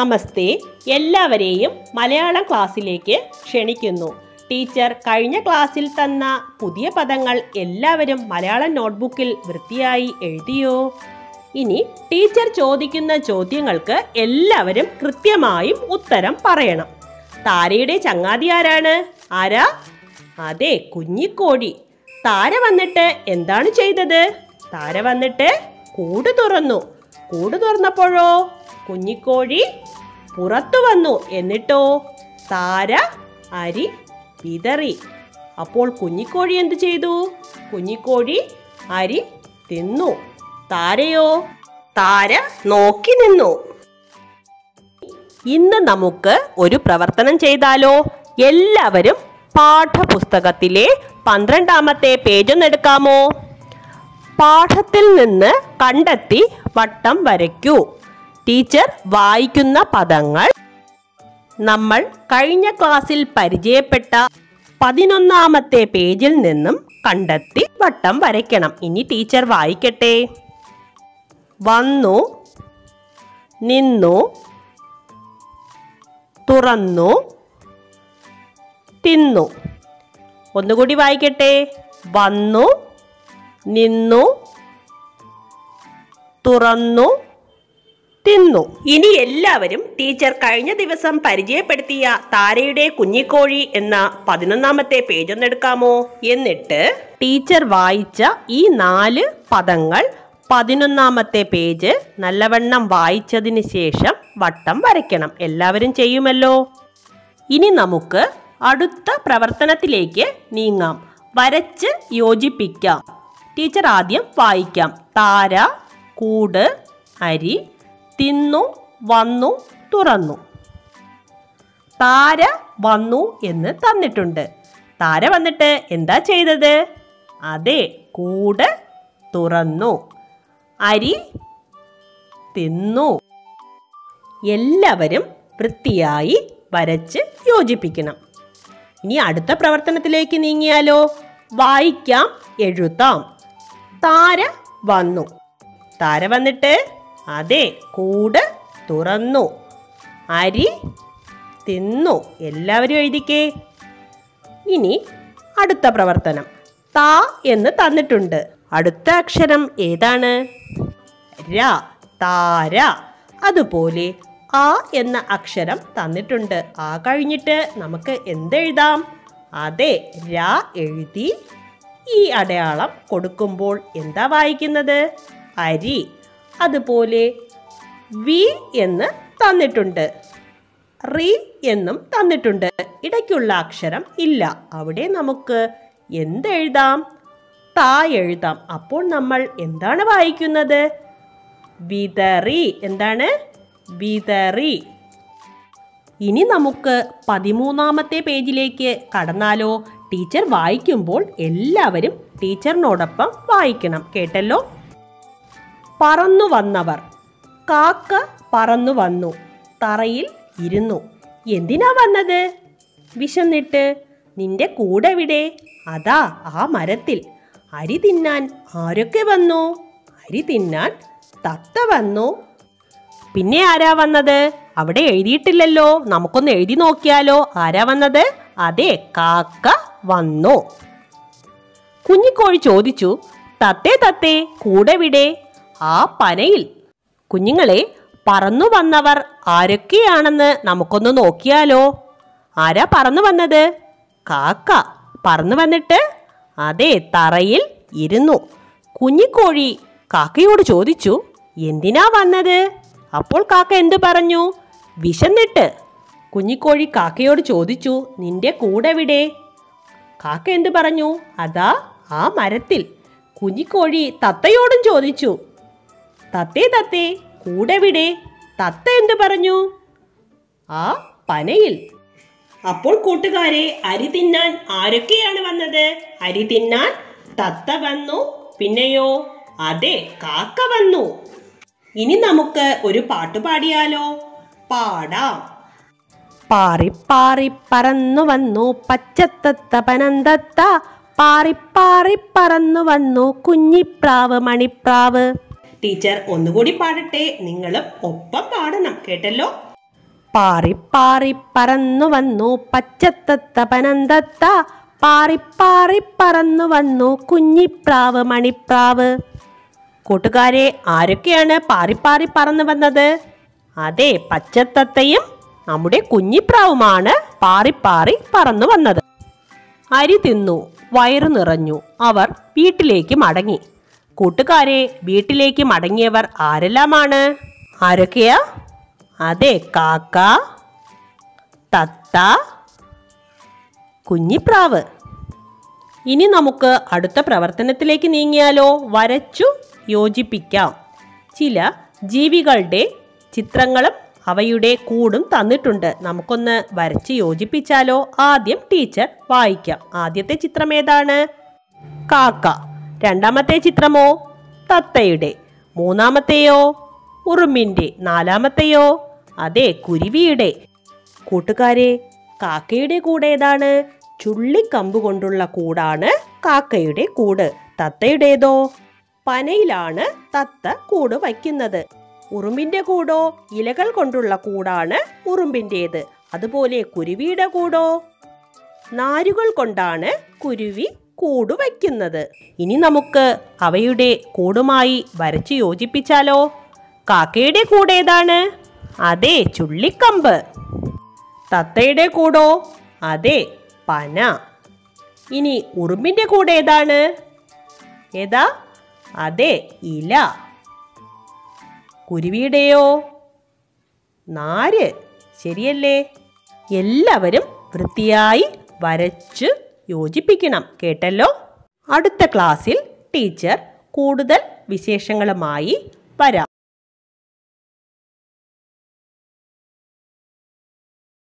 നമസ്തേ. എല്ലാവരെയും മലയാളം ക്ലാസ്സിലേക്ക് ക്ഷണിക്കുന്നു. ടീച്ചർ കഴിഞ്ഞ ക്ലാസ്സിൽ തന്ന പുതിയ പദങ്ങൾ എല്ലാവരും മലയാളം നോട്ട്ബുക്കിൽ വൃത്തിയായി എഴുതിയോ? ഇനി ടീച്ചർ ചോദിക്കുന്ന ചോദ്യങ്ങൾക്ക് എല്ലാവരും കൃത്യമായും ഉത്തരം പറയണം. താരയുടെ ചങ്ങാതി ആരാണ്? ആരാ? അതെ കുഞ്ഞിക്കോഴി താര വന്നിട്ട് എന്താണ് ചെയ്തത്? താര വന്നിട്ട് കൂട് തുറന്നു. കൂട് തുറന്നപ്പോഴോ? കുഞ്ഞിക്കോഴി പുറത്തു വന്നു. എന്നിട്ടോ? താര അരി വിതറി അപ്പോൾ കുഞ്ഞിക്കോഴി എന്തു ചെയ്തു? കുഞ്ഞിക്കോഴി അരി തിന്നു. താരയോ? താര നോക്കി നിന്നു. ഇന്ന് നമുക്ക് ഒരു പ്രവർത്തനം ചെയ്താലോ? എല്ലാവരും പാഠപുസ്തകത്തിലെ പന്ത്രണ്ടാമത്തെ പേജൊന്നെടുക്കാമോ പാഠത്തിൽ നിന്ന് കണ്ടെത്തി വട്ടം വരയ്ക്കൂ. ടീച്ചർ വായിക്കുന്ന പദങ്ങൾ നമ്മൾ കഴിഞ്ഞ ക്ലാസ്സിൽ പരിചയപ്പെട്ട പതിനൊന്നാമത്തെ പേജിൽ നിന്നും കണ്ടെത്തി വട്ടം വരയ്ക്കണം. ഇനി ടീച്ചർ വായിക്കട്ടെ. വന്നു നിന്നു തുറന്നു തിന്നു. ഒന്നുകൂടി വായിക്കട്ടെ. വന്നു നിന്നു തുറന്നു തിന്നു. ഇനി എല്ലാവരും ടീച്ചർ കഴിഞ്ഞ ദിവസം പരിചയപ്പെടുത്തിയ താരയുടെ കുഞ്ഞിക്കോഴി എന്ന പതിനൊന്നാമത്തെ പേജ് ഒന്നെടുക്കാമോ എന്നിട്ട് ടീച്ചർ വായിച്ച ഈ നാല് പദങ്ങൾ പതിനൊന്നാമത്തെ പേജ് നല്ലവണ്ണം വായിച്ചതിന് ശേഷം വട്ടം വരയ്ക്കണം. എല്ലാവരും ചെയ്യുമല്ലോ? ഇനി നമുക്ക് അടുത്ത പ്രവർത്തനത്തിലേക്ക് നീങ്ങാം. വരച്ച് യോജിപ്പിക്കാം. ടീച്ചർ ആദ്യം വായിക്കാം. താര കൂട് അരി തിന്നു വന്നു തുറന്നു. താര വന്നു എന്ന് തന്നിട്ടുണ്ട്. താര വന്നിട്ട് എന്താ ചെയ്തത്? അതെ കൂട് തുറന്നു. അരി തിന്നു. എല്ലാവരും വൃത്തിയായി വരച്ച് യോജിപ്പിക്കണം. ഇനി അടുത്ത പ്രവർത്തനത്തിലേക്ക് നീങ്ങിയാലോ? വായിക്കാം എഴുതാം. താര വന്നു. താര വന്നിട്ട് അതെ കൂട് തുറന്നു. അരി തിന്നു. എല്ലാവരും എഴുതിക്കേ. ഇനി അടുത്ത പ്രവർത്തനം. താ എന്ന് തന്നിട്ടുണ്ട്. അടുത്ത അക്ഷരം ഏതാണ്? ര താര. അതുപോലെ ആ എന്ന അക്ഷരം തന്നിട്ടുണ്ട്. ആ കഴിഞ്ഞിട്ട് നമുക്ക് എന്തെഴുതാം? അതെ ര എഴുതി ഈ അടയാളം കൊടുക്കുമ്പോൾ എന്താ വായിക്കുന്നത്? അരി. അതുപോലെ വി എന്ന് തന്നിട്ടുണ്ട്. റി എന്നും തന്നിട്ടുണ്ട്. ഇടയ്ക്കുള്ള അക്ഷരം ഇല്ല. അവിടെ നമുക്ക് എന്തെഴുതാം താ എഴുതാം. അപ്പോൾ നമ്മൾ എന്താണ് വായിക്കുന്നത്? വിതറി. എന്താണ്? വിതറി. ഇനി നമുക്ക് പതിമൂന്നാമത്തെ പേജിലേക്ക് കടന്നാലോ? ടീച്ചർ വായിക്കുമ്പോൾ എല്ലാവരും ടീച്ചറിനോടൊപ്പം വായിക്കണം. കേട്ടല്ലോ? പറന്നു വന്നവർ. കാക്ക പറന്നു വന്നു. തറയിൽ ഇരുന്നു. എന്തിനാ വന്നത്? വിശന്നിട്ട് നിന്റെ കൂടെവിടെ? അതാ ആ മരത്തിൽ. അരി തിന്നാൻ ആരൊക്കെ വന്നു? അരി തിന്നാൻ തത്ത വന്നു. പിന്നെ ആരാ വന്നത്? അവിടെ എഴുതിയിട്ടില്ലല്ലോ. നമുക്കൊന്ന് എഴുതി നോക്കിയാലോ. ആരാ വന്നത്? അതെ കാക്ക വന്നു. കുഞ്ഞിക്കോഴി ചോദിച്ചു തത്തേ തത്തേ കൂടെവിടെ? ആ പനയിൽ. കുഞ്ഞുങ്ങളെ പറന്നു വന്നവർ ആരൊക്കെയാണെന്ന് നമുക്കൊന്ന് നോക്കിയാലോ? ആരാ പറന്നു വന്നത്? കാക്ക പറന്നു വന്നിട്ട് അതെ തറയിൽ ഇരുന്നു. കുഞ്ഞിക്കോഴി കാക്കയോട് ചോദിച്ചു എന്തിനാ വന്നത്? അപ്പോൾ കാക്ക എന്തു പറഞ്ഞു? വിശന്നിട്ട്. കുഞ്ഞിക്കോഴി കാക്കയോട് ചോദിച്ചു നിന്റെ കൂടെവിടെ? കാക്ക എന്തു പറഞ്ഞു? അതാ ആ മരത്തിൽ. കുഞ്ഞിക്കോഴി തത്തയോടും ചോദിച്ചു തത്തേ തത്തേ കൂടെവിടെ തത്ത എന്തു പറഞ്ഞു? ആ പനയിൽ. അപ്പോൾ കൂട്ടുകാരെ അരി തിന്നാൻ ആരൊക്കെയാണ് വന്നത്? അരി തിന്നാൻ തത്ത വന്നു. പിന്നെയോ? അതെ കാക്ക വന്നു. ഇനി നമുക്ക് ഒരു പാട്ട് പാടിയാലോ? പാടാം. പാറി പാറി പറന്നു വന്നു പച്ചത്തത്ത പനന്തത്ത. പാറി പാറി പറന്നു വന്നു കുഞ്ഞിപ്രാവ് മണിപ്രാവ്. ടീച്ചർ ഒന്നുകൂടി പാടട്ടെ. നിങ്ങളും ഒപ്പം പാടണം കേട്ടല്ലോ? പാറി പാറി പറന്നു വന്നു പച്ചത്തത്ത പനന്തത്ത. പാറി പാറി പറന്നു വന്നു കുഞ്ഞിപ്രാവ് മണിപ്രാവ്. കൂട്ടുകാരെ ആരൊക്കെയാണ് പാറി പാറി പറന്നു വന്നത്? അതെ പച്ചത്തത്തയും നമ്മുടെ കുഞ്ഞിപ്രാവുമാണ് പാറി പാറി പറന്നു വന്നത്. അരി തിന്നു വയറു നിറഞ്ഞു അവർ വീട്ടിലേക്ക് മടങ്ങി. കൂട്ടുകാരെ വീട്ടിലേക്ക് മടങ്ങിയവർ ആരെല്ലാമാണ്? ആരൊക്കെയാ? അതെ കാക്ക തത്ത കുഞ്ഞിപ്രാവ്. ഇനി നമുക്ക് അടുത്ത പ്രവർത്തനത്തിലേക്ക് നീങ്ങിയാലോ? വരച്ചു യോജിപ്പിക്കാം. ചില ജീവികളുടെ ചിത്രങ്ങളും അവയുടെ കൂടും തന്നിട്ടുണ്ട്. നമുക്കൊന്ന് വരച്ച് യോജിപ്പിച്ചാലോ? ആദ്യം ടീച്ചർ വായിക്കാം. ആദ്യത്തെ ചിത്രം ഏതാണ്? കാക്ക. രണ്ടാമത്തെ ചിത്രമോ? തത്തയുടെ. മൂന്നാമത്തെയോ? ഉറുമ്പിന്റെ നാലാമത്തെയോ? അതെ കുരുവിയുടെ. കൂട്ടുകാരെ കാക്കയുടെ കൂടെ ഏതാണ്? ചുള്ളിക്കമ്പ് കൊണ്ടുള്ള കൂടാണ് കാക്കയുടെ കൂട്. തത്തയുടേതോ? പനയിലാണ് തത്ത കൂട് വയ്ക്കുന്നത്. ഉറുമ്പിന്റെ കൂടോ? ഇലകൾ കൊണ്ടുള്ള കൂടാണ് ഉറുമ്പിന്റേത് അതുപോലെ കുരുവിയുടെ കൂടോ? നാരുകൾ കൊണ്ടാണ് കുരുവി കൂട് വയ്ക്കുന്നത് ഇനി നമുക്ക് അവയുടെ കൂടുമായി വരച്ചു യോജിപ്പിച്ചാലോ? കാക്കയുടെ കൂടേതാണ്? അതെ ചുള്ളിക്കമ്പ്. തത്തയുടെ കൂടോ? അതെ പന. ഇനി ഉറുമ്പിന്റെ കൂടെ ഏതാണ് ഏതാ? അതെ ഇല. കുരുവിയുടെയോ? നാര്. ശരിയല്ലേ? എല്ലാവരും വൃത്തിയായി വരച്ച് യോജിപ്പിക്കണം കേട്ടല്ലോ? അടുത്ത ക്ലാസ്സിൽ ടീച്ചർ കൂടുതൽ വിശേഷങ്ങളുമായി വരാം.